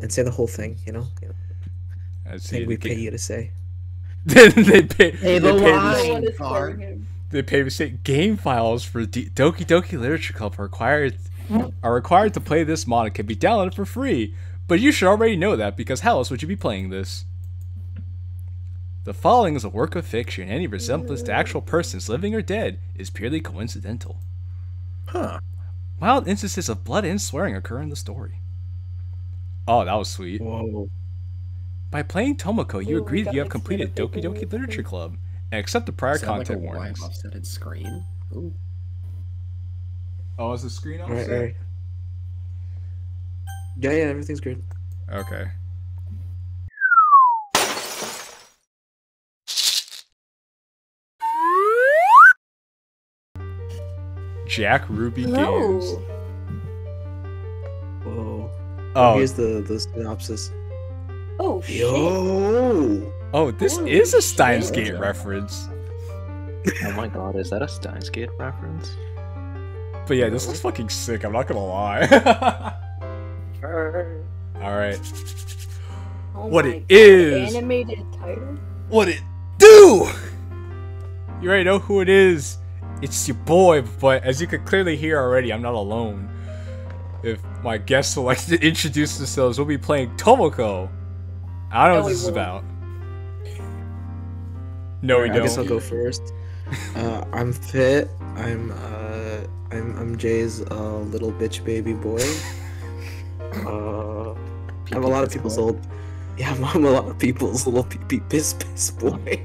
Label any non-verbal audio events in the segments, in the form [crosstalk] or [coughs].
and say the whole thing. You know, you know Let's thing we pay you to say. [laughs] they pay. Hey, they the pay line. me- No one is Car. playing him. They pay to say game files for D- Doki Doki Literature Club are required are required to play this mod and can be downloaded for free. But you should already know that because how else would you be playing this? The following is a work of fiction. Any resemblance to actual persons, living or dead, is purely coincidental. Huh. Wild instances of blood and swearing occur in the story. Oh, that was sweet. Whoa. By playing Tomoko, you Ooh, agree that you have completed Doki Doki Literature. Club and accept the prior Is that like a content wide warnings. offsetted screen? Ooh. Oh, is the screen All right, all right. Yeah, yeah, everything's good. Okay. Jack Ruby Games. No. Whoa. Oh, Here's the the synopsis. Oh shit. Yo. oh, this Holy is a shit. Steins Gate reference. [laughs] Oh my god, is that a Steins Gate reference? But yeah, this looks fucking sick. I'm not gonna lie. [laughs] All right, Oh What my it God, is. Animated title. what it do? You already know who it is. It's your boy. But as you could clearly hear already, I'm not alone. If my guests would like to [laughs] introduce themselves, we'll be playing Tomoko. I don't know No, what this is won't. about. No, we don't. I guess I'll go first. Uh, I'm fit. I'm uh, I'm I'm Jay's uh, little bitch baby boy. [laughs] Uh, I'm a lot of people's old. Yeah, I'm, [laughs] I'm a lot of people's little pee pee piss piss boy.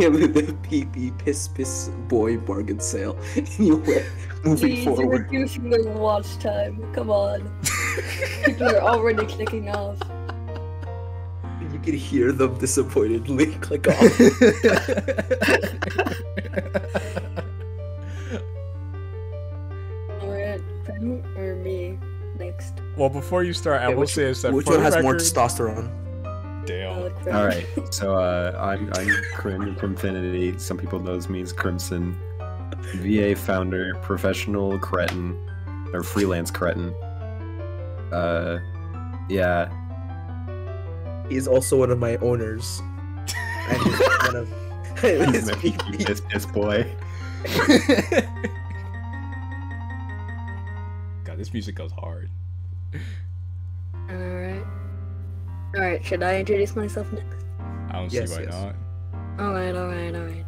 I am the pee pee piss piss boy bargain sale. [laughs] Anyway, moving Please, you're forward. reducing their watch time. Come on. People are already clicking off. You can hear them disappointedly [laughs] click off. [laughs] Alright, Prem or me next? well, before you start, I Okay, will which- say this: that Which one the has more testosterone? Damn. All right. [laughs] So uh, I'm I'm Crim Crimfinity. Some people knows me as Crimson. VA founder, professional cretin, or freelance cretin. Uh, yeah. He's also one of my owners. And he's [laughs] one of [laughs] his my pee pee-pee pee. piss piss boy. God, this music goes hard. Alright. Alright, should I introduce myself next? I don't Yes, see why yes. not. Alright, alright, alright.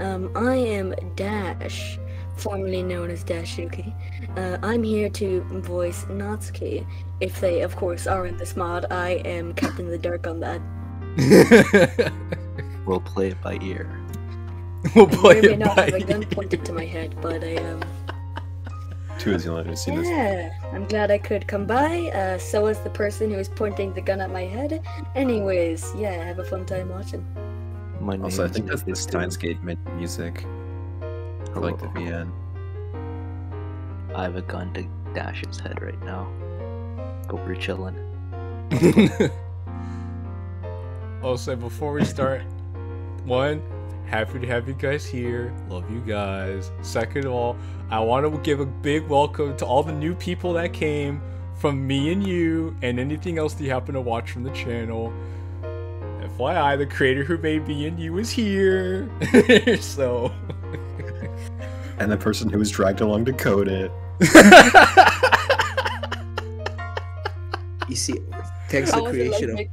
Um, I am Dash, formerly known as Dashuki. Uh, I'm here to voice Natsuki. If they, of course, are in this mod, I am Captain the Dark on that. [laughs] We'll play it by ear. we'll I play may or may it not by have a gun pointed to my head, but I, um, Two is the only one who's seen this. yeah, I'm glad I could come by. Uh, so is the person who was pointing the gun at my head. Anyways, yeah, have a fun time watching. My name Also, I think that's the Nick Steins Gate mid music. I like the. VN. I have a gun to Dash's head right now. Hope you're chilling. [laughs] also, before we start, one, happy to have you guys here. Love you guys. Second of all, I want to give a big welcome to all the new people that came from me and you, and anything else that you happen to watch from the channel. FYI, the creator who made me and you is here. [laughs] so. And the person who was dragged along to code it. [laughs] You see, thanks to the was like creation of make-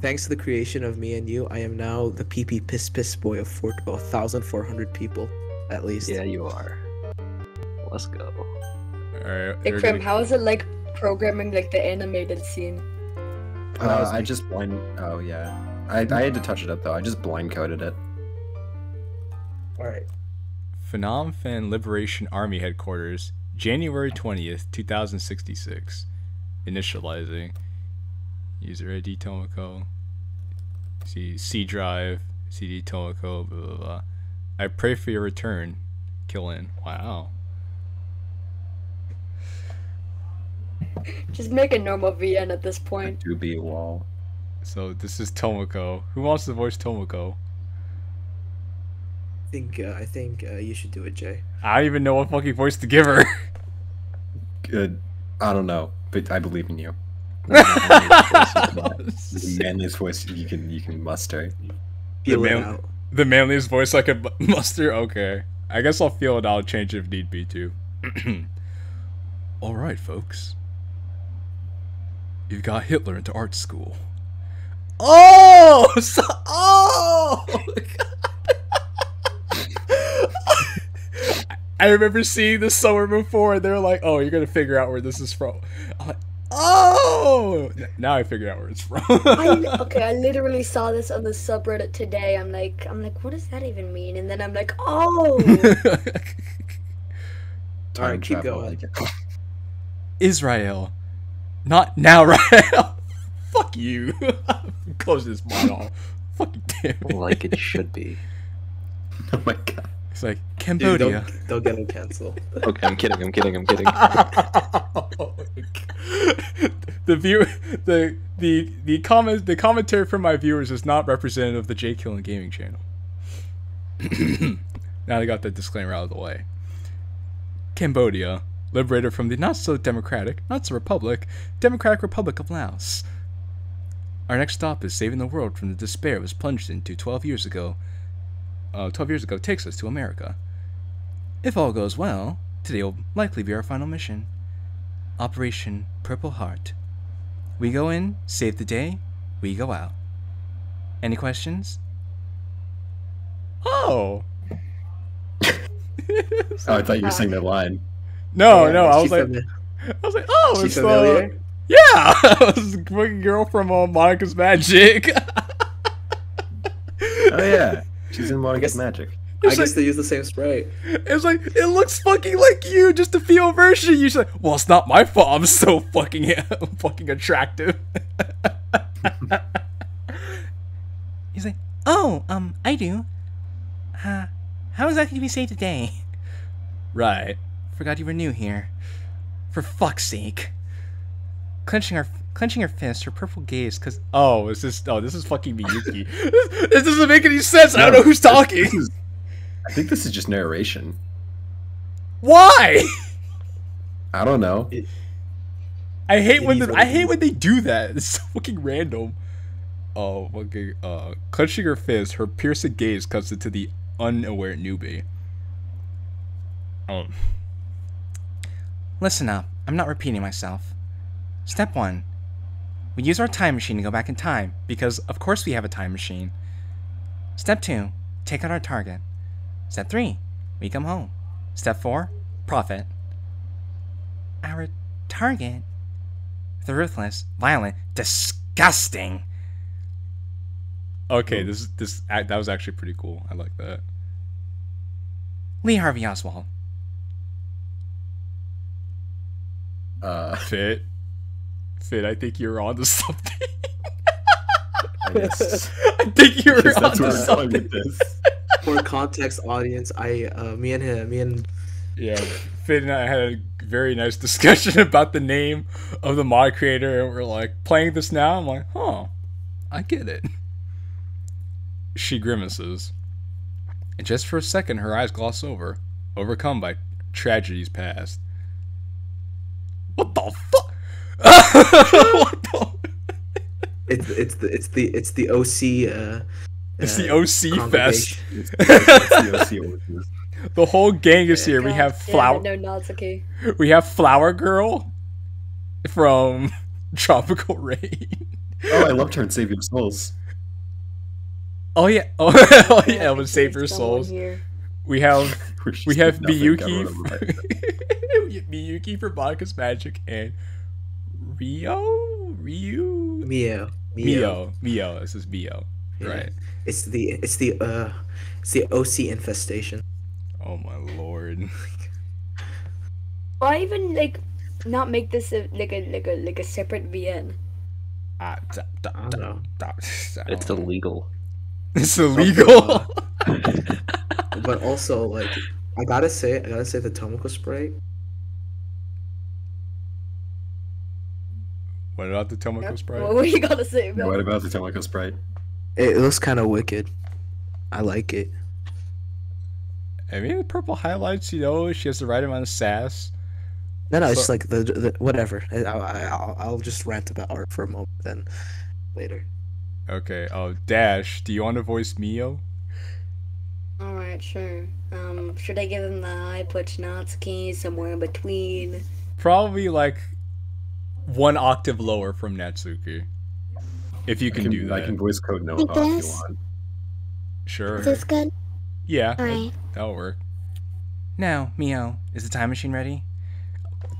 thanks to the creation of me and you, I am now the pee pee piss piss boy of four of thousand four hundred people, at least. Yeah, you are. Let's go. Alright. Hey, we're gonna- how is it like programming like the animated scene? Uh, I just blind. Oh yeah. I, I had to touch it up though. I just blind coded it. All right. Phnom Penh Liberation Army Headquarters, January 20th, 2066. Initializing. User ID Tomoko. C, C drive, CD Tomoko, blah, blah, blah. I pray for your return. Kill in. Wow. Just make a normal VN at this point. Do be a wall. So this is Tomoko. Who wants to voice Tomoko? I think uh, I think uh, you should do it, Jay. I don't even know what fucking voice to give her. [laughs] Good. I don't know, but I believe in you. [laughs] The manliest voice you can you can muster. Feel it man- out. the manliest voice I could [laughs] muster. Okay, I guess I'll feel it. I'll change if need be too. [clears throat] All right, folks. You've got Hitler into art school. Oh, [laughs] so, oh! I remember seeing this somewhere before, and they're like, "Oh, you're gonna figure out where this is from." I'm like, "Oh!" Now I figured out where it's from. I, [laughs] okay, I literally saw this on the subreddit today. I'm like, I'm like, what does that even mean? And then I'm like, oh, [laughs] Alright, keep travel, going. Israel. Not now, [laughs] Rael. Fuck you. Close this mod off. Fucking damn it. like it should be. Oh my god. It's like Dude, Cambodia. don't, don't get him canceled. [laughs] Okay, I'm kidding. I'm kidding. I'm kidding. [laughs] the view the the the comment the commentary from my viewers is not representative of the JQilin Gaming channel. [coughs] now I got that disclaimer out of the way. Cambodia, liberated from the not so democratic, not so republic, Democratic Republic of Laos. Our next stop is saving the world from the despair it was plunged into 12 years ago. Uh, 12 years ago takes us to America. If all goes well, today will likely be our final mission. Operation Purple Heart. We go in, save the day, we go out. Any questions? Oh. [laughs] Oh, I thought you were saying that line. no, Yeah, no, I was like, fami- I was like, oh, she it's uh, familiar? yeah, the [laughs] fucking girl from uh, Monica's Magic. [laughs] Oh yeah, she's in Monica's guess- Magic. I It's guess like, they use the same spray. it's like it looks fucking like you, just a female version. You're like, well, it's not my fault. I'm so fucking, [laughs] fucking attractive. [laughs] He's like, oh, um, I do. Uh, how exactly do we say today? Right. Forgot you were new here. For fuck's sake. Clenching her, clenching her fist, her purple gaze, cause oh, is this? Oh, this is fucking Miyuki. this, [laughs] this doesn't make any sense. I don't know who's talking. This is- I think this is just narration. Why? I don't know. I hate It when is the, I hate when they do that. [laughs] It's so fucking random. Oh, fucking uh, clenching her fist, her piercing gaze cuts into the unaware newbie. Um. Listen up. I'm not repeating myself. Step one. We use our time machine to go back in time because, of course, we have a time machine. Step two. Take out our target. Step three. We come home. Step four. Profit. Our target the ruthless, violent, disgusting. Okay, this this that was actually pretty cool. I like that. Lee Harvey Oswald. Uh, Fit. Fit, I think you're on to something. I guess [laughs] I think you're because on that's to where I'm something. with this. [laughs] For context, audience, I, uh, me and him, me and Yeah, Fit and I had a very nice discussion [laughs] about the name of the mod creator, and we're like playing this now. I'm like, huh, I get it. She grimaces, and just for a second, her eyes gloss over, overcome by tragedies past. What the fuck? what the? [laughs] [laughs] it's it's the it's the it's the OC. Uh, It's uh, the OC fest. It's, [laughs] it's the OC origins. The whole gang is here. We have damn it, flower. No, Natsuki. We have Flower Girl from Tropical Rain. Oh, I loved her in Save Your Souls. Oh yeah, oh, oh yeah, I would save your souls. Here. We have we have nothing, got Miyuki, run over by a Miyuki for Monica's Magic, and Rio, Ryu, Mio. Mio, Mio. This is Mio, Yeah. right? It's the it's the uh it's the OC infestation. Oh my lord. [laughs] Why even like not make this a, like a like a like a separate VN? Ah, da- da- I don't da- know. da- I It's illegal. [laughs] It's illegal. [laughs] But also like I gotta say I gotta say the Tomoko spray. What about the Tomoko Sprite? What, what you gotta say Yeah, about what about the Tomoko Sprite? It looks kind of wicked. I like it. I mean, the purple highlights. You know, she has the right amount of sass. No, no, it's So- just like the, the whatever. I, I, I'll, I'll just rant about art for a moment, then later. Okay. Oh, Dash, do you want to voice Mio? Alright, sure. Um, should I give him the high pitch Natsuki somewhere in between? Probably like one octave lower from Natsuki. If you can, can, do that. I can voice code Noah if you want. Sure. Is this good? Yeah, Alright. that'll work. Now, Mio, is the time machine ready?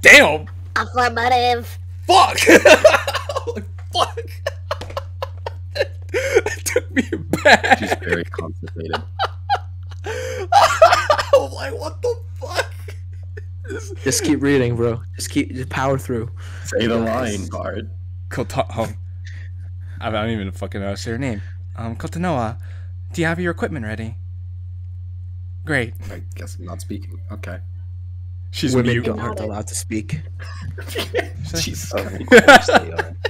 Damn! Affirmative. Fuck! [laughs] Fuck! [laughs] that took me back. She's very constipated. [laughs] I'm like, what the fuck? This- Just keep reading, bro. Just keep just power through. Say the line, Bard. Kota- um, I don't even fucking know how to say her name. Um, Kotanoa, do you have your equipment ready? Great. I guess I'm not speaking. Okay. She's Women mute. don't- aren't allowed to speak. [laughs] Jesus. Of course they are. [laughs]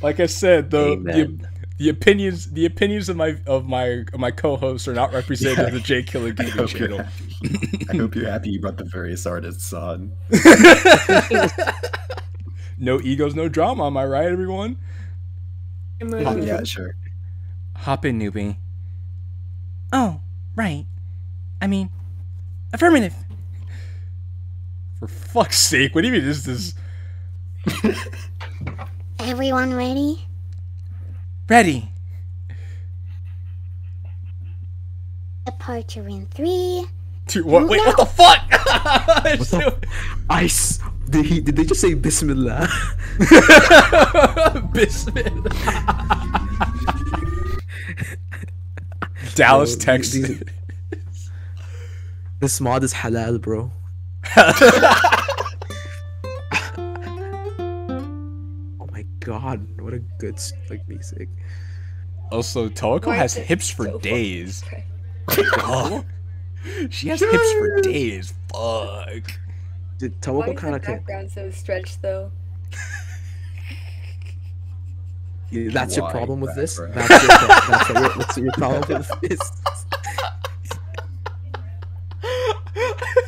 Like I said, the, the the opinions the opinions of my of my of my co-hosts are not represented in the J Killer I Gaming [laughs] channel. Happy. [laughs] I hope you're happy you brought the various artists on. [laughs] no egos, no drama. Am I right, everyone? Oh, yeah, sure. Hop in, newbie. Oh, right. I mean, affirmative. For fuck's sake, what do you mean is this is [laughs] Everyone ready? ready? Departure in three. Two, what, wait, what the fuck? [laughs] What the- Ice. Did he? Did they just say Bismillah? [laughs] Bismillah. Dallas, Bro, these- Texas. these- This mod is halal, bro. [laughs] Oh my god, what a good s- like music. Also, Toako Why has hips for so days. straight? Oh. She has hips for days. Fuck. Did Why Tomoko is kind the of can? background so stretched though? Yeah, That's your problem with this. That's your, pro- that's your, what's your problem with [laughs] this?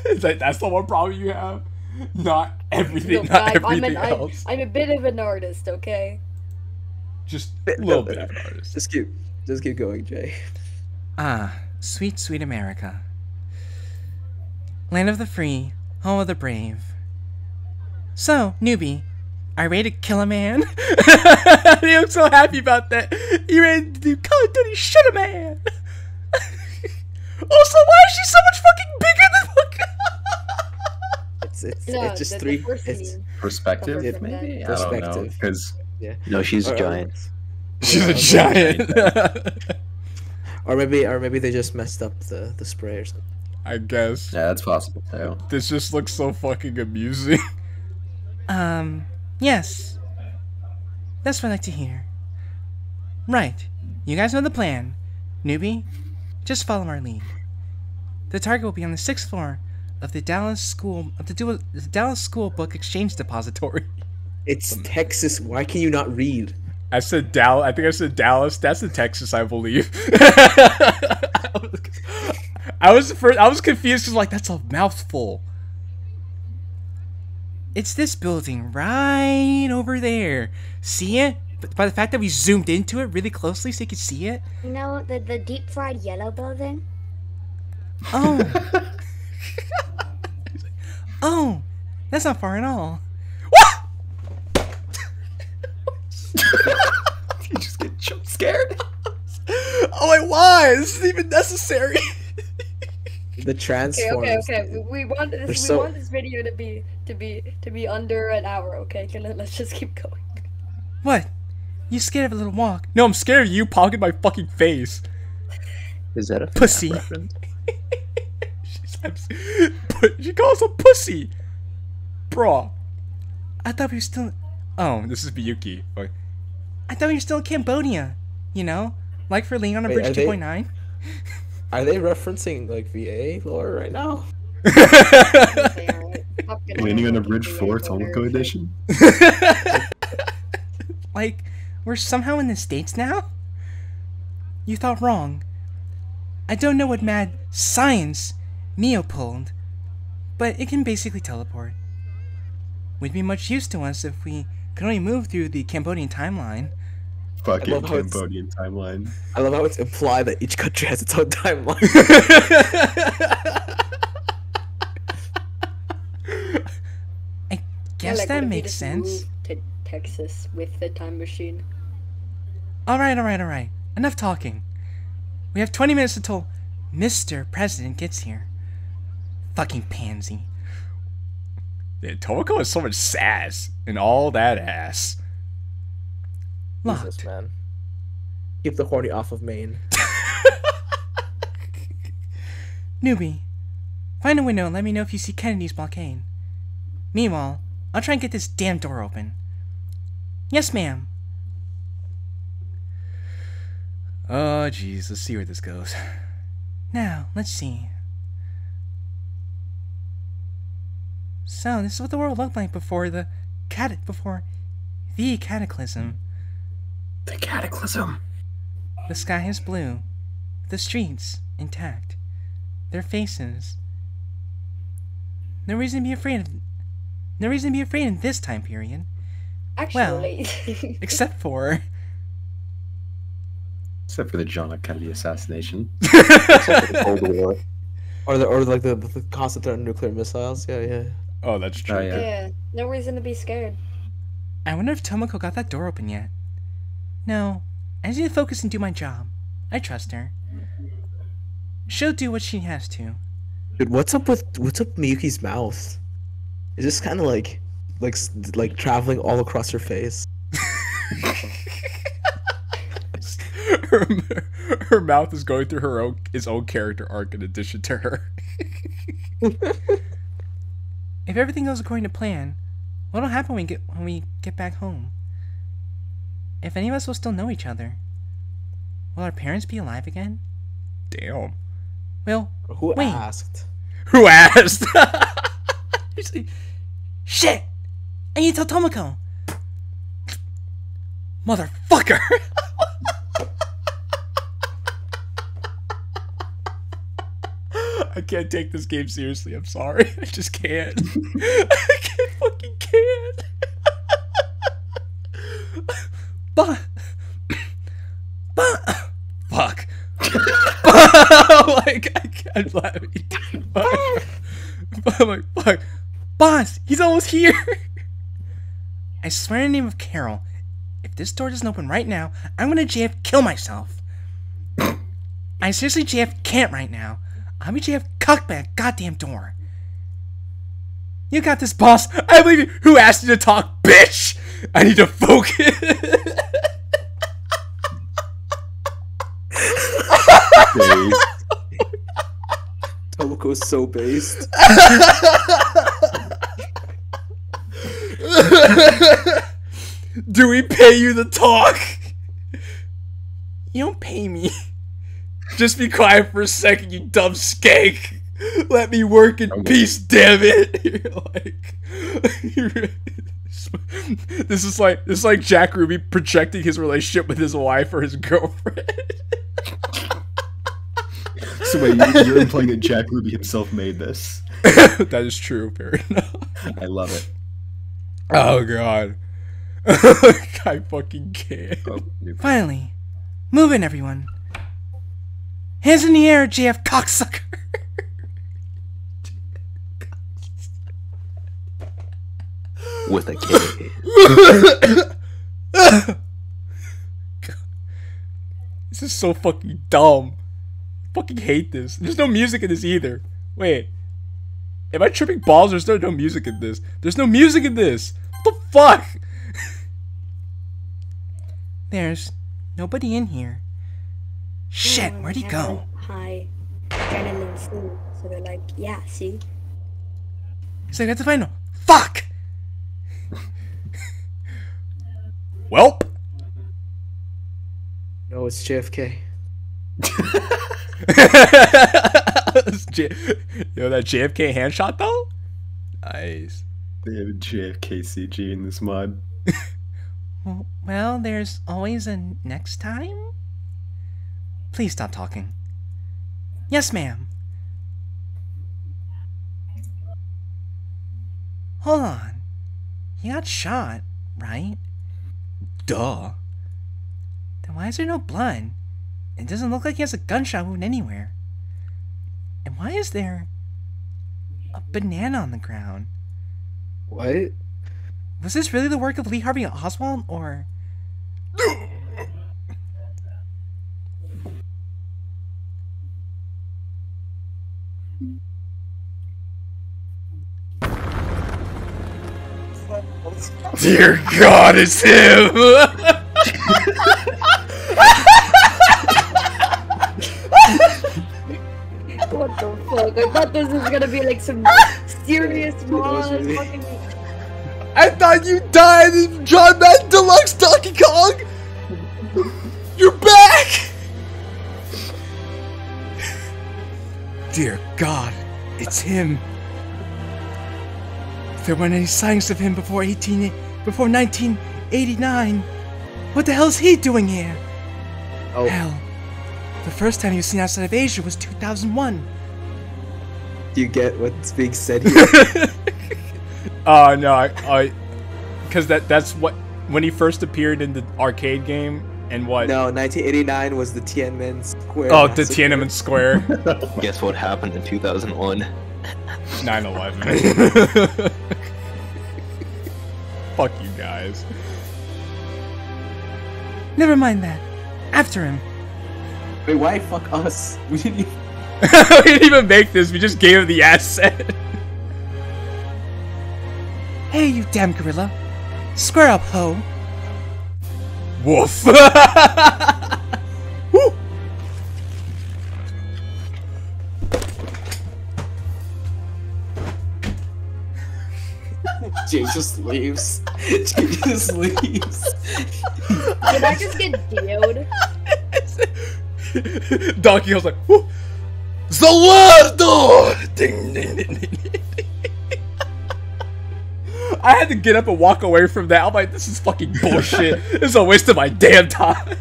Is that, that's the one problem you have? Not everything, Look, not I'm, I'm, everything an, I'm, else. I'm a bit of an artist, okay? Just a little no, bit no. of an artist. Just keep, just keep going, Jay. Ah, sweet, sweet America. Land of the free, home of the brave. So, newbie, are you ready to kill a man? [laughs] I'm so happy about that. You ready to do Call of Duty shoot a man? [laughs] also, why is she so much fucking bigger than [laughs] It's it's, No, it's just three. It's. Perspective, It- maybe? I don't know. Perspective. Because No, she's Or- or- giant. She's a giant. or maybe, or maybe they just messed up the the spray or something. I guess. yeah, that's possible too. This just looks so fucking amusing. [laughs] Um, yes. That's what I like to hear. Right. You guys know the plan. Newbie, just follow our lead. The target will be on the sixth floor of the Dallas School of the, Du- the Dallas School Book Exchange Depository. [laughs] It's Texas. Why can you not read? I said Dallas. I think I said Dallas. That's in Texas, I believe. [laughs] I was first. I was confused because like that's a mouthful. It's this building right over there. See it? But by the fact that we zoomed into it really closely so you could see it. You know the the deep fried yellow building? Oh. [laughs] oh, that's not far at all. What? [laughs] you just get jump scared. [laughs] Oh my why? This isn't even necessary. The Okay, transformers. okay, okay. We, we want this. They're We so- want this video to be to be to be under an hour. Okay, so let- let's just keep going. What? You scared of a little walk? No, I'm scared of you poking my fucking face. Is that a Pussy. reference? [laughs] She's, but she calls him pussy. Bro, I thought we were still. Oh, this is Biyuki. Like, I thought we were still in Cambodia. You know, like for Lean on a Wait, Bridge are they- 2.9. [laughs] Are they referencing like VA lore right now? [laughs] Okay, alright. Fucking Leaning on a bridge fucking floor, hell, Tomoko edition. [laughs] like, we're somehow in the States now? You thought wrong. I don't know what mad science Neo pulled, but it can basically teleport. would be much use to us if we could only move through the Cambodian timeline. Fucking love how it's- Cambodian timeline. I love how it's implied that each country has its own timeline. I guess like, what that if we makes just sense. To Texas with the time machine. Alright, alright, alright. Enough talking. We have 20 minutes until Mr. President gets here. Fucking pansy. Yeah, Tomoko has so much sass and all that ass. Locked. Jesus, man. Keep the horny off of main. [laughs] Newbie, find a window and let me know if you see Kennedy's blockade. Meanwhile, I'll try and get this damn door open. Yes, ma'am. Oh, jeez. Let's see where this goes. Now, let's see. So, this is what the world looked like before the cat before the cataclysm. The cataclysm. The sky is blue, the streets intact, their faces. No reason to be afraid of. No reason to be afraid in this time period, Actually, [laughs] except for Except for the John F. Kennedy assassination. Cold [laughs] War. [laughs] Or the or like the, the constant threat of nuclear missiles. Yeah, yeah. Oh, that's true. Oh, yeah. yeah, no reason to be scared. I wonder if Tomoko got that door open yet. No, I just need to focus and do my job. I trust her. She'll do what she has to. Dude, what's up with what's up with Miyuki's mouth? Is this kind of like like like traveling all across her face? [laughs] her, her mouth is going through her own his own character arc in addition to her. [laughs] If everything goes according to plan, what'll happen when we get when we get back home? If any of us will still know each other, will our parents be alive again? Damn. Well, Who Wait. asked? Who asked? [laughs] Shit! I need to tell Tomoko. Motherfucker! I can't take this game seriously. I'm sorry. [laughs] I just can't. [laughs] I can't fucking can't. But, but, Fuck. Like I can't laugh. Fuck. I'm like, fuck. boss, he's almost here. I swear in the name of Carol, if this door doesn't open right now, I'm gonna JF kill myself. I seriously JF can't right now. I'll be JF cock that goddamn door. You got this, boss. I believe you. Who asked you to talk, bitch? I need to focus. [laughs] Dave. Tomoko is so based. [laughs] Do we pay you to talk? You don't pay me. Just be quiet for a second, you dumb skank. Let me work in Okay. peace, damn it. [laughs] You're like, [laughs] this is like this is like Jack Ruby projecting his relationship with his wife or his girlfriend. So wait, you- you're implying that Jack Ruby himself made this? [laughs] that is true, fair enough. I love it. Oh god. [laughs] I fucking can't. Oh, Finally, move in, everyone. Hands in the air, JF cocksucker. With a K. [laughs] This is so fucking dumb. Fucking hate this. There's no music in this either. Wait. Am I tripping balls? There's no, no music in this. There's no music in this. What the fuck? [laughs] There's nobody in here. Shit, Yeah, where'd he have go? a High adrenaline too. So they're like, yeah, see? He's like, I have to find. Fuck! [laughs] Welp. No, it's JFK. [laughs] J- [laughs] Yo, that JFK hand shot though? Nice. They have a JFK CG in this mod. Well, well, there's always a next time? Please stop talking. Yes, ma'am. Hold on. He got shot, right? Duh. Then why is there no blood? It doesn't look like he has a gunshot wound anywhere. And why is there a banana on the ground? What? Was this really the work of Lee Harvey Oswald, or Dear God, it's him! [laughs] thought this was gonna be like some [laughs] serious mod. Fucking I thought you died in John Madden Deluxe Donkey Kong! You're back! Dear God, it's him. if there weren't any signs of him before 18, before 1989? What the hell is he doing here? Oh, Hell, the first time he was seen outside of Asia was 2001. Do you get what's being said [laughs] here? Uh, no, I, I, because that that's what when he first appeared in the arcade game and what? no, 1989 was the Tiananmen Square. Oh, the massacre. Tiananmen Square, [laughs] Guess what happened in 2001? 9/11. [laughs] Fuck you guys. Never mind that. After him. Wait, why fuck us? We didn't even. [laughs] we didn't even make this. We just gave him the asset. Hey, you damn gorilla. Square up, ho. Woof. [laughs] Woo. [laughs] Jay just leaves. Jay just leaves. Did I just get Dio'd? Donkey Kong's like, Woo. Za Warudo! Ding, ding, ding, ding, ding. I had to get up and walk away from that. I'm like, this is fucking bullshit. [laughs] this is a waste of my damn time.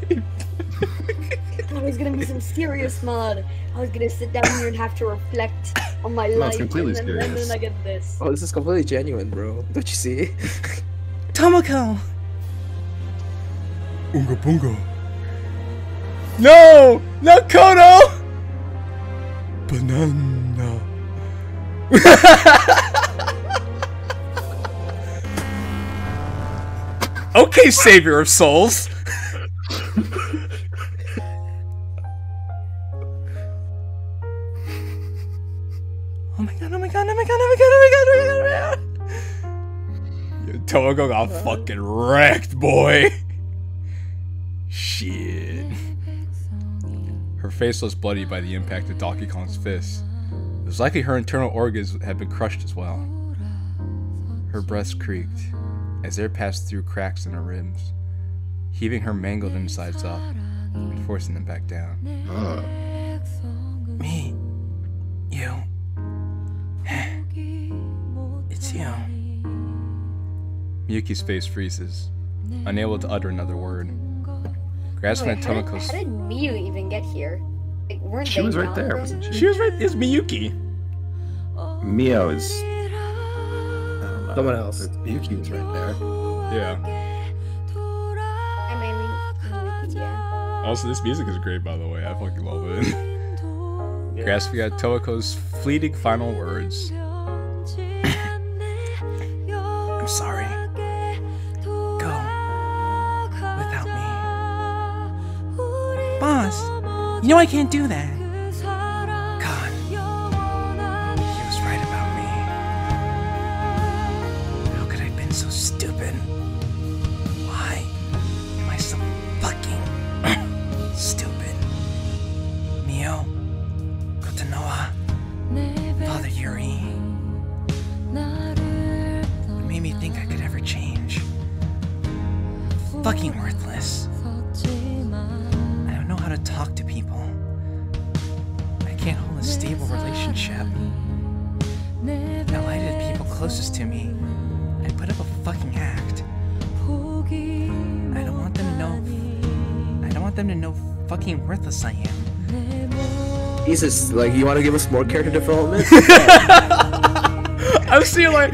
I was gonna be some serious mod. I was gonna sit down here and have to reflect on my No, life. it's completely and, then, and serious. then I get this. Oh, this is completely genuine, bro. Don't you see? [laughs] Tomoko! Unga bunga. No! No, Kono! Banana. okay, savior of souls. Oh my god, oh my god, oh my god, oh my god, oh my god, oh my god, oh my god. Togo got fucking wrecked, boy. Shit. Her face was bloody by the impact of Donkey Kong's fist. It was likely her internal organs had been crushed as well. Her breast creaked as air passed through cracks in her ribs, heaving her mangled insides up and forcing them back down. Oh. Me. You. [sighs] It's you. Miyuki's face freezes, unable to utter another word. Grasping Wait, at how, did, how did Miyu even get here? Like, weren't She they was right there, there? wasn't she? She was right. It's Miyuki. Mio is. I don't know. Someone uh, else. Yuki was right there. Yeah. I mean, yeah. Also, this music is great, by the way. I fucking love it. [laughs] Grasping at Tomoko's fleeting final words. [laughs] I'm sorry. You know I can't do that. Jesus, like, you want to give us more character development? [laughs] [laughs] I'm seeing like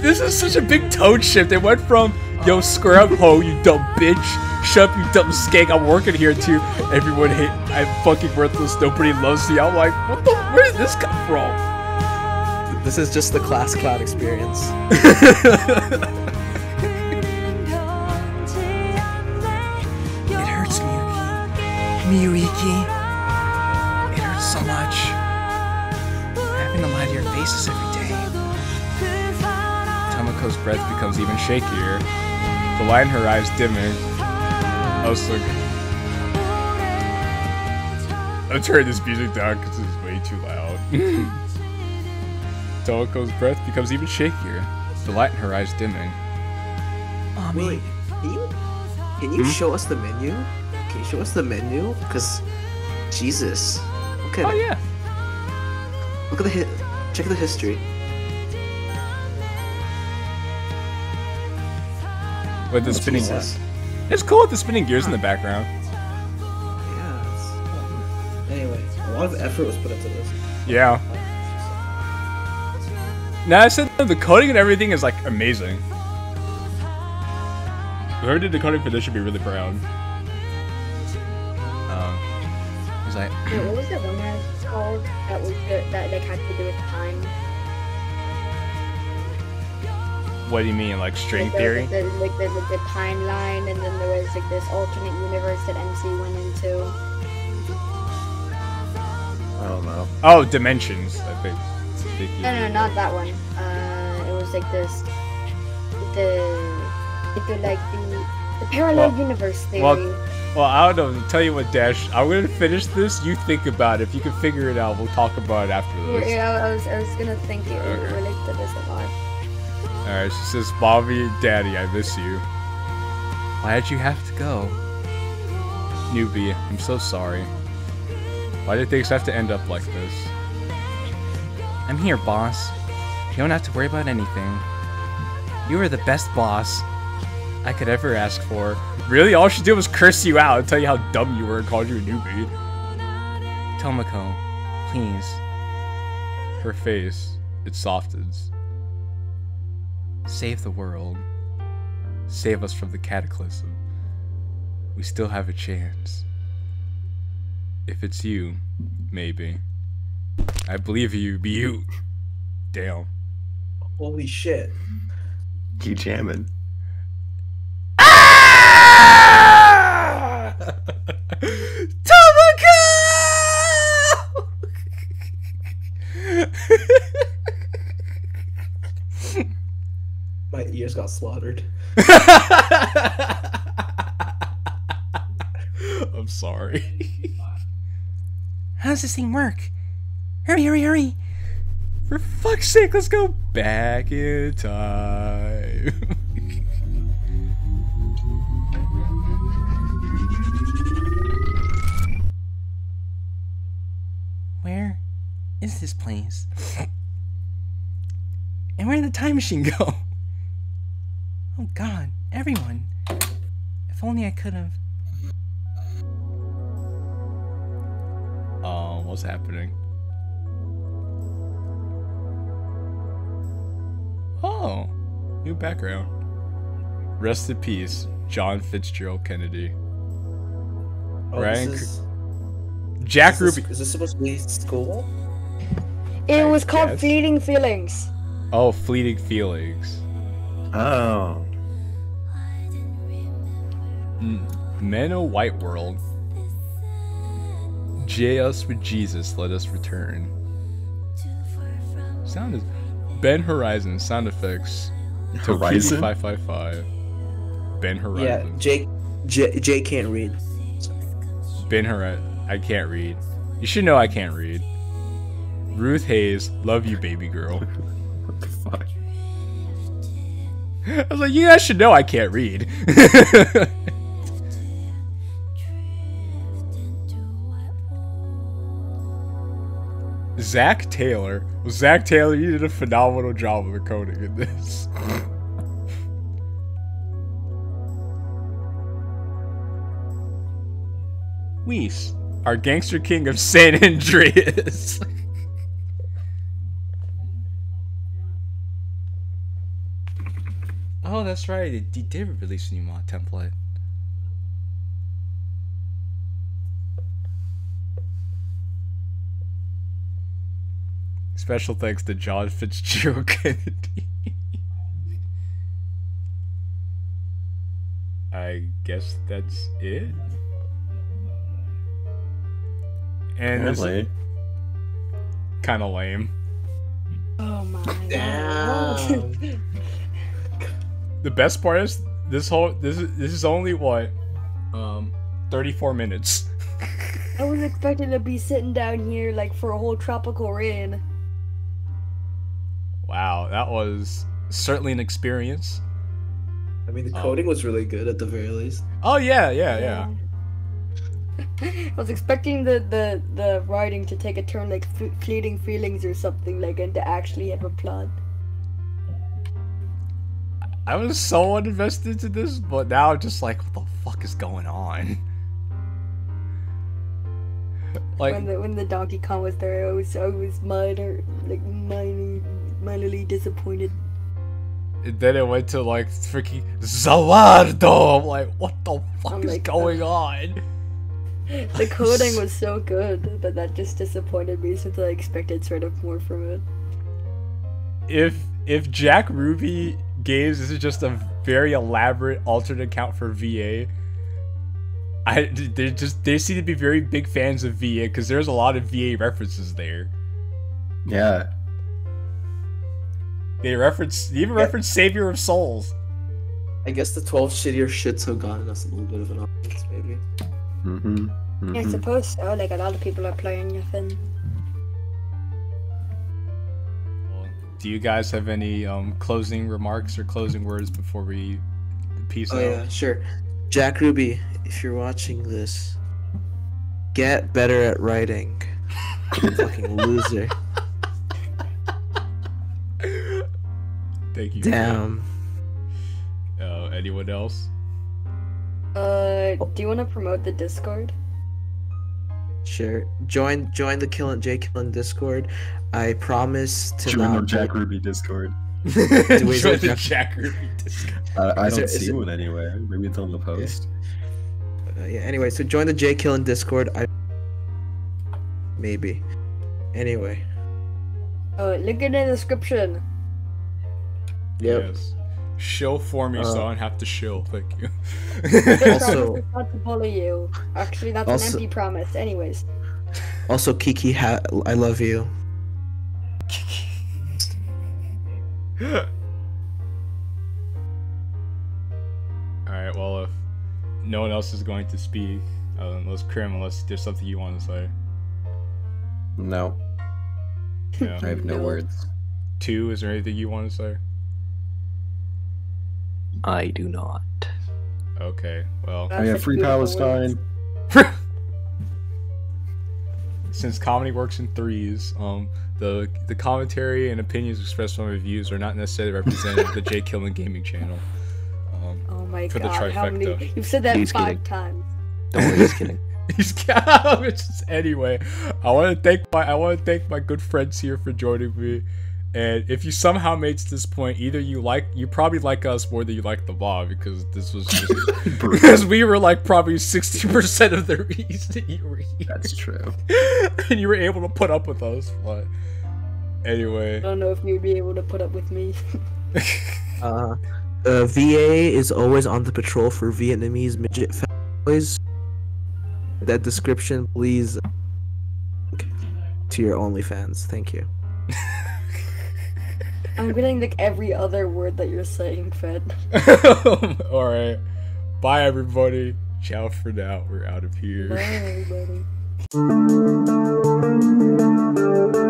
This is such a big tone shift. It went from yo square up ho you dumb bitch, shut up you dumb skank. I'm working here too. Everyone hate. I'm fucking worthless. Nobody loves me. I'm like, what the? Where did this come from? This is just the class cloud experience. [laughs] It hurts, Miyuki. Faces every day. Tomoko's oh, [laughs] breath becomes even shakier. The light in her eyes dimming. I was like, I'm turning this music down because it's way too loud. Tomoko's breath becomes even shakier. The light in her eyes dimming. Mommy. Wait, can you can you hmm? show us the menu? Can you show us the menu? Cause Jesus, look at Oh yeah. Look at the hit. Check the history. With the spinning. gears. It's cool with the spinning gears in the background. Yeah. it's- Anyway, a lot of effort was put into this. Yeah. Now I said the coding and everything is like amazing. Whoever did the coding for this should be really proud. Um, he's like, Wait, what was the one that was called that was the, that like had to do with time? what do you mean, like string Like, there theory? was, Like, the, like, the, the timeline, and then there was like this alternate universe that MC went into. I don't know. Oh, dimensions. I think. I think No, no, not that one. Uh, it was like this, the, like the like the, the parallel Well- universe theory. well- Well, I don't know. Tell you what, Dash. I'm gonna finish this. You think about it. If you can figure it out, we'll talk about it after this. yeah, I was, I was gonna think it Okay. relate to this a lot. Alright, she says, Mommy, Daddy, I miss you. Why did you have to go? Newbie, I'm so sorry. Why did things have to end up like this? I'm here, boss. You don't have to worry about anything. You are the best boss. I could ever ask for. Really? All she did was curse you out and tell you how dumb you were and called you a newbie. Tomoko, please. Her face, it softens. Save the world. Save us from the cataclysm. We still have a chance. If it's you, maybe. I believe you be you. Damn. Holy shit. Keep jamming. My ears got slaughtered. I'm sorry. How does this thing work? Hurry, hurry, hurry! For fuck's sake, let's go back in time. Is this place? And where did the time machine go? [laughs] Oh god, everyone. If only I could have. Oh, what's happening? Oh, new background. Rest in peace, John Fitzgerald Kennedy. Oh, Ryan this is, Jack is this, Ruby. is this supposed to be school? It I was called. Fleeting Feelings. Oh, Fleeting Feelings. Oh. Mm, Mano White World. J us with Jesus, let us return. Sound is Ben Horizon sound effects. Horizon? Five five five. Ben Horizon. Yeah, Horizon. Jake. J- Jake can't read. Ben Horizon. I can't read. You should know I can't read. Ruth Hayes, love you, baby girl. [laughs] What the fuck? I was like, you guys should know I can't read. [laughs] Zach Taylor. Well, Zach Taylor, you did a phenomenal job of the coding in this. [laughs] Weiss, our gangster king of San Andreas. That's right. They, it did release a new mod template. Special thanks to John Fitzgerald [laughs] Kennedy. I guess that's it. And this Apparently. kind of lame. Oh my Damn. god. [laughs] The best part is this whole this is this is only what um 34 minutes. [laughs] I was expecting to be sitting down here like for a whole tropical rain. Wow, that was certainly an experience. I mean, the Oh. coding was really good at the very least. Oh yeah, yeah, yeah. [laughs] I was expecting the, the, the writing to take a turn like f- fleeting feelings or something like and to actually have a plot. I was so uninvested into this, but now I'm just like, what the fuck is going on? [laughs] Like, when the when the Donkey Kong was there, I was I was minor like minor minorly disappointed. and then it went to like freaking Za Warudo. I'm like, what the fuck I'm is like, uh, going on? [laughs] The coding [laughs] was so good, but that just disappointed me since I expected sort of more from it. If if Jack Ruby Games This is just a very elaborate alternate account for VA, I they just they seem to be very big fans of VA because there's a lot of VA references there. Yeah. They reference they even Yeah. reference Savior of Souls. I guess the 12 shittier shits have gotten us a little bit of an audience, maybe. Mm-hmm. I hmm suppose so. Like a lot of people are playing it, and do you guys have any um, closing remarks or closing words before we peace Oh out? yeah, sure. Jack Ruby, if you're watching this, get better at writing. You fucking [laughs] loser. Thank you. Damn. Uh, anyone else? uh, do you want to promote the Discord? Sure. Join join the Qilin J Killin Discord. I promise to Join the not Jack Ruby Discord. [laughs] we Join the Jack- Jack Ruby Discord. I, I Is don't it- is see it- one anywhere. Maybe it's on the post. Uh, yeah. Anyway, so join the JQilin Discord. I maybe. Anyway. Oh, link in the description. Yep. Yes. Show for me so I Uh, don't have to show. Thank you. [laughs] Also- not to bully you. Actually, that's Also- an empty promise. Anyways, Also, Kiki, ha- I love you. [laughs] Alright, well, if no one else is going to speak, uh, unless Krim, unless there's something you want to say. No, Yeah. I have no No. words. Two, is there anything you want to say? I do not. Okay, well, yeah, That's free. Palestine. [laughs] since comedy works in threes, um, the the commentary and opinions expressed on reviews are not necessarily representative of the JQilin Gaming channel. Um, Oh my For the god, how many? You've said that He's five kidding. times. Don't worry, just kidding. [laughs] He's [laughs] just anyway. I want to thank my I want to thank my good friends here for joining me. And if you somehow made to this point, either you like you probably like us more than you like the mod because this was just [laughs] because we were like probably sixty percent of the reason you were here, That's true. [laughs] and you were able to put up with us. But anyway, I don't know if you'd be able to put up with me. [laughs] Uh, uh, VA is always on the patrol for Vietnamese midget boys. That description, please. To your OnlyFans, thank you. I'm getting like every other word that you're saying, Fed. [laughs] all right, bye everybody. Ciao for now. We're out of here. Bye, everybody. [laughs]